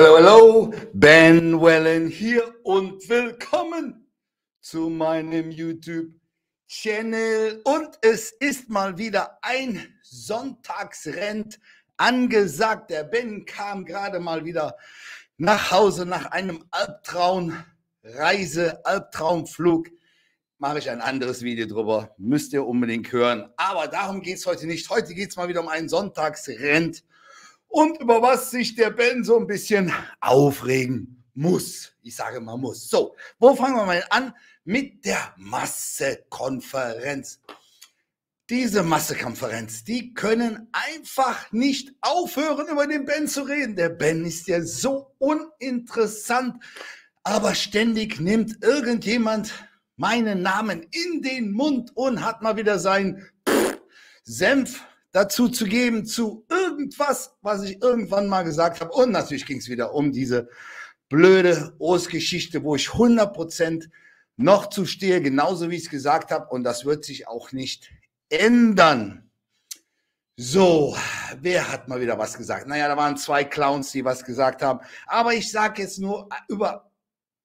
Hello, hello, Ben Wellen hier und willkommen zu meinem YouTube-Channel. Und es ist mal wieder ein Sonntagsrent angesagt. Der Ben kam gerade mal wieder nach Hause nach einem Albtraumreise, Albtraumflug. Mache ich ein anderes Video drüber, müsst ihr unbedingt hören. Aber darum geht es heute nicht. Heute geht es mal wieder um einen Sonntagsrent und über was sich der Ben so ein bisschen aufregen muss. Ich sage mal muss. So, wo fangen wir mal an? Mit der Massekonferenz. Diese Massekonferenz, die können einfach nicht aufhören, über den Ben zu reden. Der Ben ist ja so uninteressant, aber ständig nimmt irgendjemand meinen Namen in den Mund und hat mal wieder seinen Senf dazu zu geben zu irgendwas, was ich irgendwann mal gesagt habe. Und natürlich ging es wieder um diese blöde Ostgeschichte, wo ich 100 Prozent noch zu stehe, genauso wie ich es gesagt habe. Und das wird sich auch nicht ändern. So, wer hat mal wieder was gesagt? Naja, da waren zwei Clowns, die was gesagt haben. Aber ich sage jetzt nur über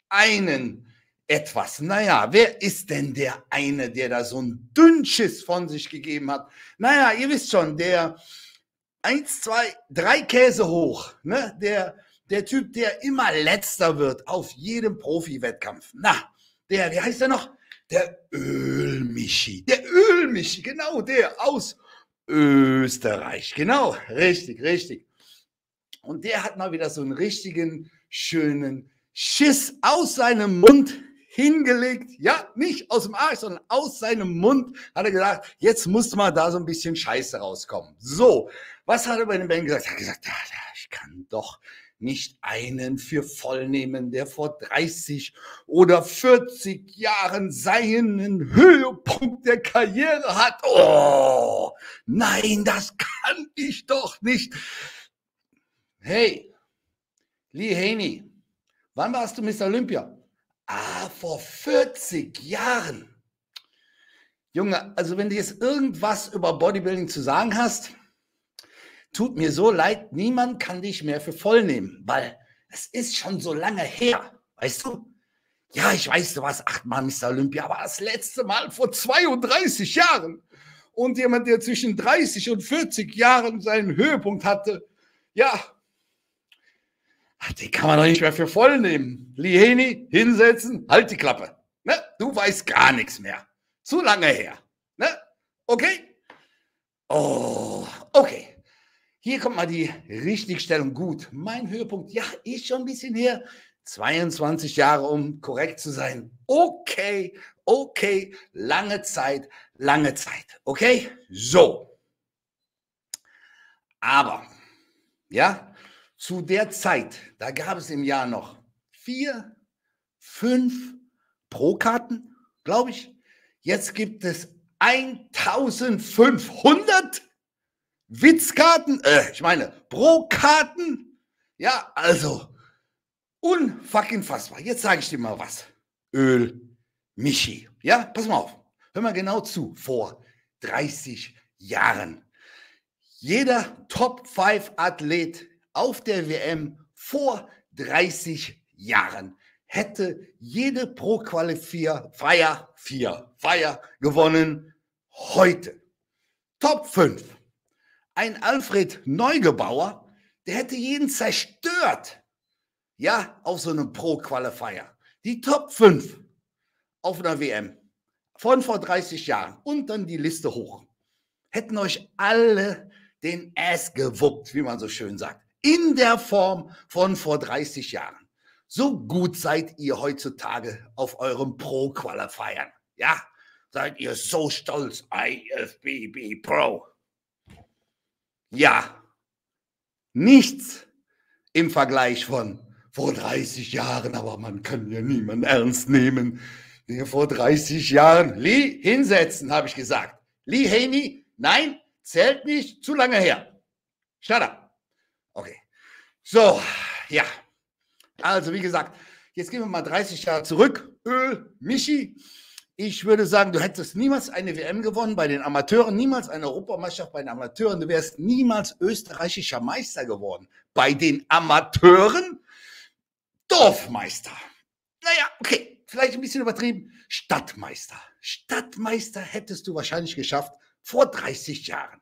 einen etwas. Naja, wer ist denn der eine, der da so ein Dünnschiss von sich gegeben hat? Naja, ihr wisst schon, der eins, zwei, drei Käse hoch, ne? Der, der Typ, der immer letzter wird auf jedem Profi-Wettkampf. Na, der, wie heißt der noch? Der Ölmichi. Der Ölmichi, genau, der aus Österreich. Genau, richtig, richtig. Und der hat mal wieder so einen richtigen, schönen Schiss aus seinem Mund hingelegt, ja, nicht aus dem Arsch, sondern aus seinem Mund, hat er gesagt, jetzt muss mal da so ein bisschen Scheiße rauskommen. So, was hat er bei den Band gesagt? Er hat gesagt, ich kann doch nicht einen für voll nehmen, der vor 30 oder 40 Jahren seinen Höhepunkt der Karriere hat. Oh, nein, das kann ich doch nicht. Hey, Lee Haney, wann warst du Mr. Olympia? Ah, vor 40 Jahren. Junge, also wenn du jetzt irgendwas über Bodybuilding zu sagen hast, tut mir so leid, niemand kann dich mehr für voll nehmen, weil es ist schon so lange her, weißt du? Ja, ich weiß, du warst achtmal Mr. Olympia, aber das letzte Mal vor 32 Jahren. Und jemand, der zwischen 30 und 40 Jahren seinen Höhepunkt hatte, ja, die kann man doch nicht mehr für voll nehmen. Liheni, hinsetzen, halt die Klappe. Ne? Du weißt gar nichts mehr. Zu lange her. Ne? Okay? Oh, okay. Hier kommt mal die Richtigstellung. Gut, mein Höhepunkt, ja, ist schon ein bisschen her. 22 Jahre, um korrekt zu sein. Okay, okay, lange Zeit, lange Zeit. Okay? So. Aber, ja, zu der Zeit, da gab es im Jahr noch vier, fünf Pro-Karten, glaube ich. Jetzt gibt es 1500 Witzkarten, äh, ich meine Pro-Karten. Ja, also unfucking fassbar. Jetzt sage ich dir mal was. Öl, Michi. Ja, pass mal auf. Hör mal genau zu. Vor 30 Jahren. Jeder Top-5-Athlet auf der WM vor 30 Jahren hätte jede Pro-Qualifier Feier 4 Feier gewonnen. Heute. Top 5. Ein Alfred Neugebauer, der hätte jeden zerstört. Ja, auf so einem Pro-Qualifier. Die Top 5 auf einer WM von vor 30 Jahren und dann die Liste hoch. Hätten euch alle den Ass gewuppt, wie man so schön sagt in der Form von vor 30 Jahren. So gut seid ihr heutzutage auf eurem Pro-Qualifiern. Ja, seid ihr so stolz, IFBB Pro. Ja, nichts im Vergleich von vor 30 Jahren, aber man kann ja niemanden ernst nehmen, der vor 30 Jahren, Lee, hinsetzen, habe ich gesagt. Lee Haney, nein, zählt nicht, zu lange her. Shut up. Okay. So, ja. Also, wie gesagt, jetzt gehen wir mal 30 Jahre zurück. Öl, Michi. Ich würde sagen, du hättest niemals eine WM gewonnen bei den Amateuren, niemals eine Europameisterschaft bei den Amateuren. Du wärst niemals österreichischer Meister geworden. Bei den Amateuren Dorfmeister. Naja, okay, vielleicht ein bisschen übertrieben. Stadtmeister. Stadtmeister hättest du wahrscheinlich geschafft vor 30 Jahren.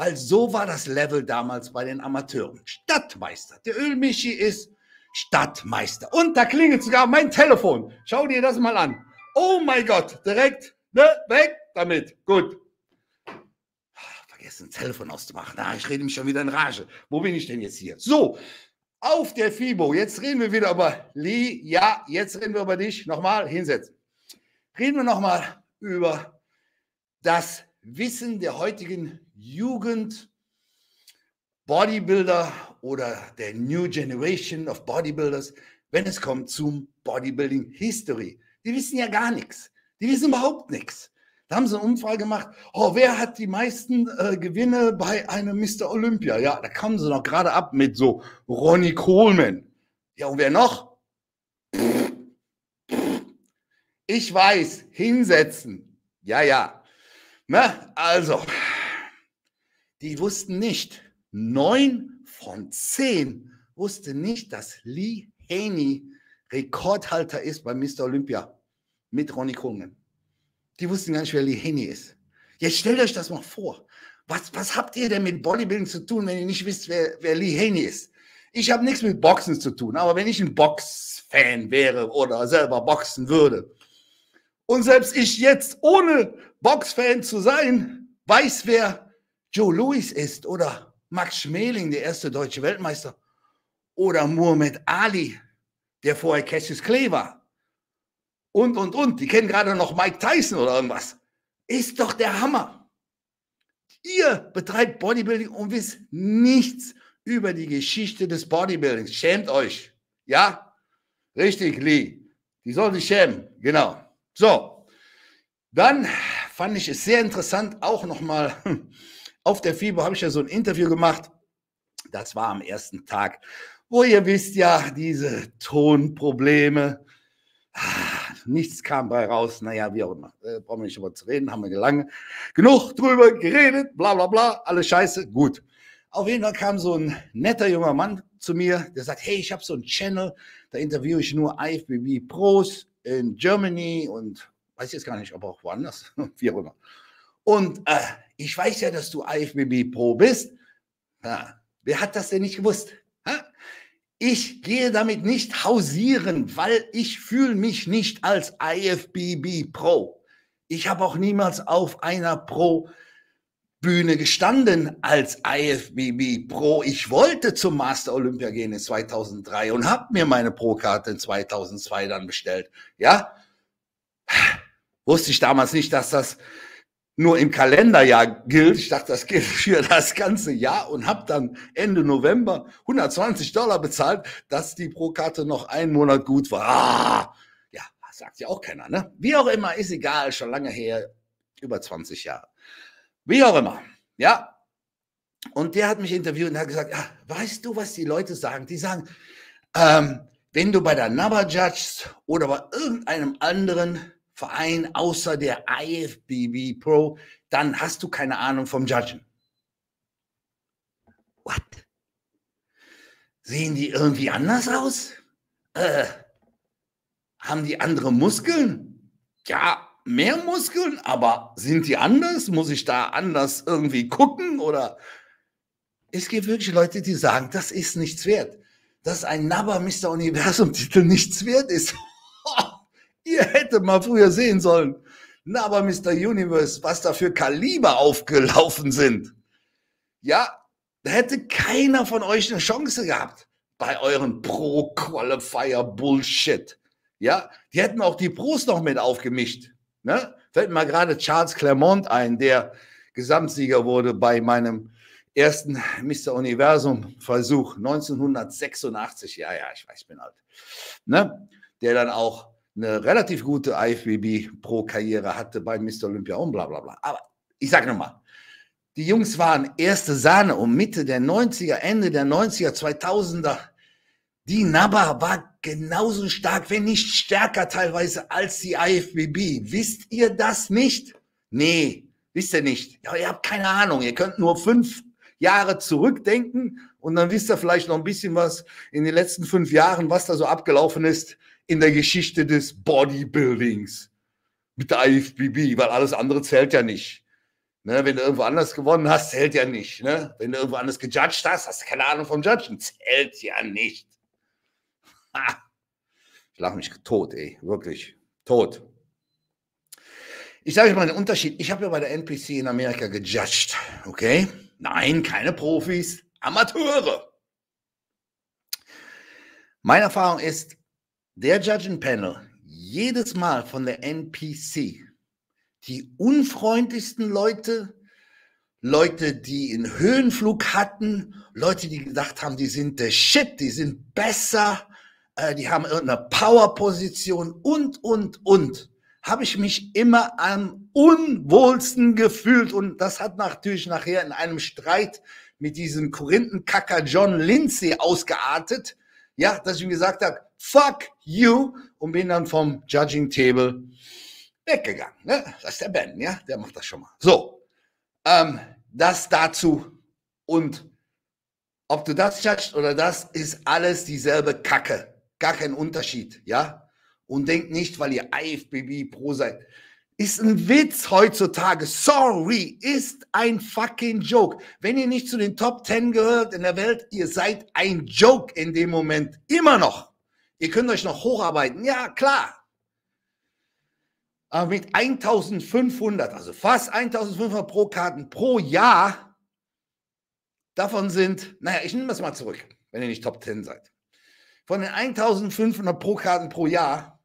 Weil so war das Level damals bei den Amateuren. Stadtmeister. Der Ölmischi ist Stadtmeister. Und da klingelt sogar mein Telefon. Schau dir das mal an. Oh mein Gott, direkt ne, weg damit. Gut. Vergessen, Telefon auszumachen. Ah, ich rede mich schon wieder in Rage. Wo bin ich denn jetzt hier? So, auf der FIBO. Jetzt reden wir wieder über Lee. Ja, jetzt reden wir über dich. Nochmal hinsetzen. Reden wir nochmal über das Wissen der heutigen Jugend, Bodybuilder oder der New Generation of Bodybuilders, wenn es kommt zum Bodybuilding History. Die wissen ja gar nichts. Die wissen überhaupt nichts. Da haben sie eine Umfrage gemacht. Oh, wer hat die meisten äh, Gewinne bei einem Mr. Olympia? Ja, da kamen sie noch gerade ab mit so Ronnie Coleman. Ja, und wer noch? Ich weiß, hinsetzen. Ja, ja. Na, also, die wussten nicht. Neun von zehn wussten nicht, dass Lee Haney Rekordhalter ist bei Mr. Olympia mit Ronnie Coleman. Die wussten gar nicht, wer Lee Haney ist. Jetzt stellt euch das mal vor. Was, was habt ihr denn mit Bodybuilding zu tun, wenn ihr nicht wisst, wer, wer Lee Haney ist? Ich habe nichts mit Boxen zu tun, aber wenn ich ein Boxfan wäre oder selber boxen würde und selbst ich jetzt ohne Boxfan zu sein, weiß, wer Joe Louis ist oder Max Schmeling, der erste deutsche Weltmeister oder Muhammad Ali, der vorher Cassius Clay war. Und, und, und. Die kennen gerade noch Mike Tyson oder irgendwas. Ist doch der Hammer. Ihr betreibt Bodybuilding und wisst nichts über die Geschichte des Bodybuildings. Schämt euch. Ja? Richtig, Lee. Die soll sich schämen. Genau. So. Dann fand ich es sehr interessant, auch nochmal auf der FIBO habe ich ja so ein Interview gemacht. Das war am ersten Tag wo ihr wisst ja, diese Tonprobleme, ah, nichts kam bei raus, naja, wie auch immer, äh, brauchen wir nicht über zu reden, haben wir lange genug drüber geredet, bla bla bla, alles scheiße, gut. Auf jeden Fall kam so ein netter junger Mann zu mir, der sagt, hey, ich habe so einen Channel, da interviewe ich nur IFBB Pros in Germany und weiß jetzt gar nicht, ob auch woanders, wie auch immer. Und äh, ich weiß ja, dass du IFBB Pro bist. Ja, wer hat das denn nicht gewusst? Ich gehe damit nicht hausieren, weil ich fühle mich nicht als IFBB Pro. Ich habe auch niemals auf einer Pro Bühne gestanden als IFBB Pro. Ich wollte zum Master Olympia gehen in 2003 und habe mir meine Pro-Karte in 2002 dann bestellt. Ja, wusste ich damals nicht, dass das nur im Kalenderjahr gilt. Ich dachte, das gilt für das ganze Jahr und habe dann Ende November 120 Dollar bezahlt, dass die Pro-Karte noch einen Monat gut war. Ah, ja, sagt ja auch keiner. Ne? Wie auch immer, ist egal, schon lange her, über 20 Jahre. Wie auch immer, ja. Und der hat mich interviewt und hat gesagt, ja, weißt du, was die Leute sagen? Die sagen, ähm, wenn du bei der NABA judgst oder bei irgendeinem anderen Verein außer der IFBB Pro, dann hast du keine Ahnung vom Judgen. What? Sehen die irgendwie anders aus? Äh, haben die andere Muskeln? Ja, mehr Muskeln, aber sind die anders? Muss ich da anders irgendwie gucken? Oder es gibt wirklich Leute, die sagen, das ist nichts wert. Dass ein Nabber Mr. Universum-Titel nichts wert ist. Ihr hättet mal früher sehen sollen. Na, aber Mr. Universe, was da für Kaliber aufgelaufen sind. Ja, da hätte keiner von euch eine Chance gehabt bei euren Pro-Qualifier-Bullshit. Ja, die hätten auch die Pros noch mit aufgemischt. Ne? Fällt mir gerade Charles Clermont ein, der Gesamtsieger wurde bei meinem ersten Mr. Universum-Versuch 1986. Ja, ja, ich weiß, ich bin alt. Ne? Der dann auch eine relativ gute IFBB Pro-Karriere hatte bei Mr. Olympia und bla bla bla. Aber ich sage nochmal, die Jungs waren erste Sahne und Mitte der 90er, Ende der 90er, 2000er. Die NABA war genauso stark, wenn nicht stärker teilweise als die IFBB. Wisst ihr das nicht? Nee, wisst ihr nicht. Ja, ihr habt keine Ahnung. Ihr könnt nur fünf Jahre zurückdenken und dann wisst ihr vielleicht noch ein bisschen was in den letzten fünf Jahren, was da so abgelaufen ist in der Geschichte des Bodybuildings mit der IFBB, weil alles andere zählt ja nicht. Ne, wenn du irgendwo anders gewonnen hast, zählt ja nicht. Ne? Wenn du irgendwo anders gejudged hast, hast du keine Ahnung vom Judgen, zählt ja nicht. Ha. Ich lache mich tot, ey, wirklich tot. Ich sage euch mal den Unterschied. Ich habe ja bei der NPC in Amerika gejudged, okay? Nein, keine Profis, Amateure. Meine Erfahrung ist, der Judging Panel jedes Mal von der NPC die unfreundlichsten Leute, Leute, die einen Höhenflug hatten, Leute, die gedacht haben, die sind der Shit, die sind besser, äh, die haben irgendeine Powerposition und, und, und, habe ich mich immer am unwohlsten gefühlt. Und das hat natürlich nachher in einem Streit mit diesem Korinthenkacker John Lindsay ausgeartet. Ja, dass ich ihm gesagt habe, fuck you und bin dann vom Judging Table weggegangen. Ne? Das ist der Ben, ja, der macht das schon mal. So, ähm, das dazu und ob du das judgst oder das, ist alles dieselbe Kacke. Gar kein Unterschied, ja? Und denkt nicht, weil ihr IFBB Pro seid. Ist ein Witz heutzutage. Sorry, ist ein fucking Joke. Wenn ihr nicht zu den Top 10 gehört in der Welt, ihr seid ein Joke in dem Moment. Immer noch. Ihr könnt euch noch hocharbeiten. Ja, klar. Aber mit 1500, also fast 1500 pro Karten pro Jahr, davon sind, naja, ich nehme das mal zurück, wenn ihr nicht Top 10 seid. Von den 1500 pro Karten pro Jahr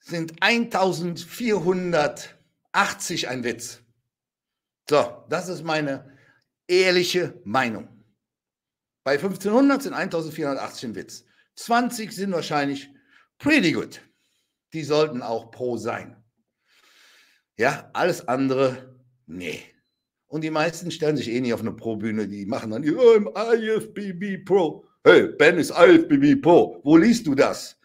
sind 1480 ein Witz. So, das ist meine ehrliche Meinung. Bei 1500 sind 1480 ein Witz. 20 sind wahrscheinlich pretty good. Die sollten auch pro sein. Ja, alles andere, nee. Und die meisten stellen sich eh nicht auf eine Pro-Bühne, die machen dann, oh, im IFBB Pro. Hey, Ben ist IFBB Pro. Wo liest du das?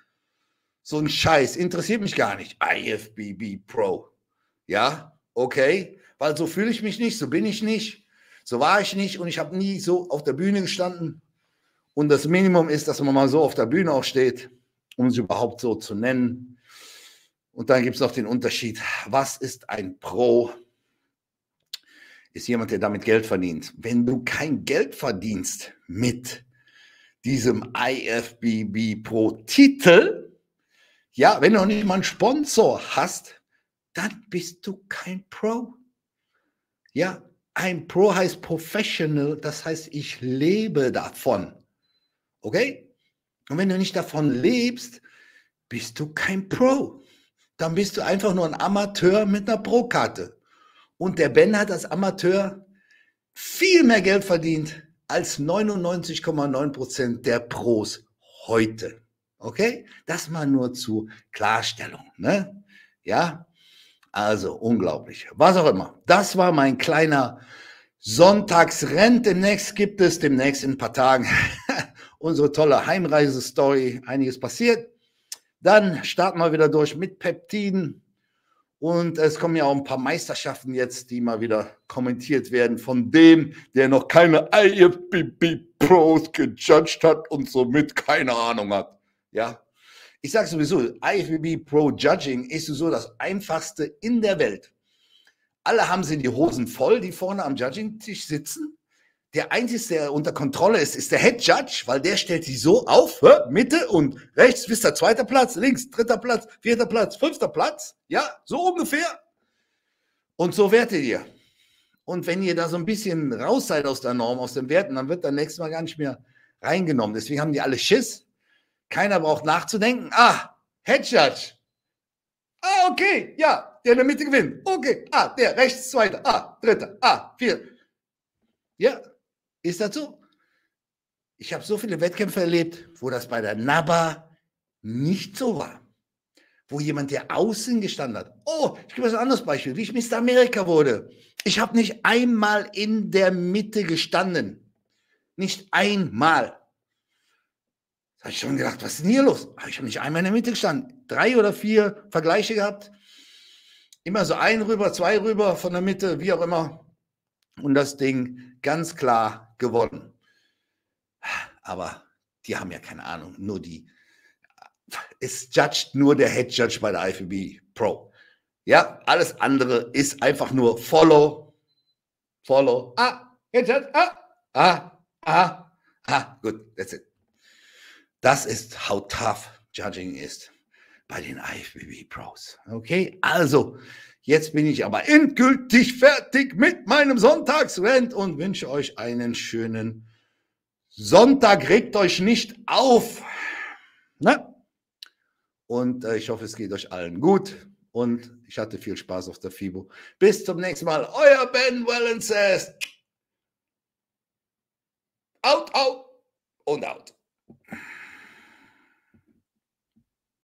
So ein Scheiß, interessiert mich gar nicht. IFBB Pro. Ja, okay, weil so fühle ich mich nicht, so bin ich nicht, so war ich nicht und ich habe nie so auf der Bühne gestanden und das Minimum ist, dass man mal so auf der Bühne auch steht, um es überhaupt so zu nennen. Und dann gibt es noch den Unterschied, was ist ein Pro? Ist jemand, der damit Geld verdient. Wenn du kein Geld verdienst mit diesem IFBB Pro-Titel, ja, wenn du noch nicht mal einen Sponsor hast, dann bist du kein Pro. Ja, ein Pro heißt Professional, das heißt, ich lebe davon. Okay? Und wenn du nicht davon lebst, bist du kein Pro. Dann bist du einfach nur ein Amateur mit einer Pro-Karte. Und der Ben hat als Amateur viel mehr Geld verdient als 99,9 Prozent der Pros heute. Okay? Das mal nur zur Klarstellung. Ne? Ja? Also unglaublich. Was auch immer. Das war mein kleiner Sonntagsrenn. Demnächst gibt es, demnächst in ein paar Tagen, unsere tolle Heimreise-Story, einiges passiert. Dann starten wir wieder durch mit Peptiden. Und es kommen ja auch ein paar Meisterschaften jetzt, die mal wieder kommentiert werden von dem, der noch keine IFBB Pros gejudged hat und somit keine Ahnung hat. Ja, ich sage sowieso, IFBB Pro Judging ist so das einfachste in der Welt. Alle haben sie die Hosen voll, die vorne am Judging-Tisch sitzen. Der Einzige, der unter Kontrolle ist, ist der Head Judge, weil der stellt sie so auf, Mitte und rechts bis der zweite Platz, links, dritter Platz, vierter Platz, fünfter Platz. Ja, so ungefähr. Und so wertet ihr. Und wenn ihr da so ein bisschen raus seid aus der Norm, aus den Werten, dann wird dann nächstes Mal gar nicht mehr reingenommen. Deswegen haben die alle Schiss. Keiner braucht nachzudenken. Ah, Head Judge. Ah, okay, ja, der in der Mitte gewinnt. Okay, ah, der rechts, zweiter, ah, dritter, ah, vier. Ja, ist das so? Ich habe so viele Wettkämpfe erlebt, wo das bei der NABA nicht so war. Wo jemand, der außen gestanden hat. Oh, ich gebe ein anderes Beispiel, wie ich Mr. Amerika wurde. Ich habe nicht einmal in der Mitte gestanden. Nicht einmal. Da habe ich schon gedacht, was ist denn hier los? Aber ich habe nicht einmal in der Mitte gestanden. Drei oder vier Vergleiche gehabt. Immer so ein rüber, zwei rüber von der Mitte, wie auch immer. Und das Ding ganz klar gewonnen. Aber die haben ja keine Ahnung. Nur die. Es judgt nur der Head Judge bei der IFBB Pro. Ja, alles andere ist einfach nur Follow, Follow. Ah, Head Judge, ah, ah, ah, ah. Gut, that's it. Das ist, how tough Judging ist bei den IFBB Pros. Okay, also jetzt bin ich aber endgültig fertig mit meinem Sonntagsrent und wünsche euch einen schönen Sonntag. Regt euch nicht auf. Ne? Und äh, ich hoffe, es geht euch allen gut. Und ich hatte viel Spaß auf der FIBO. Bis zum nächsten Mal. Euer Ben Wellens. Out, out und out.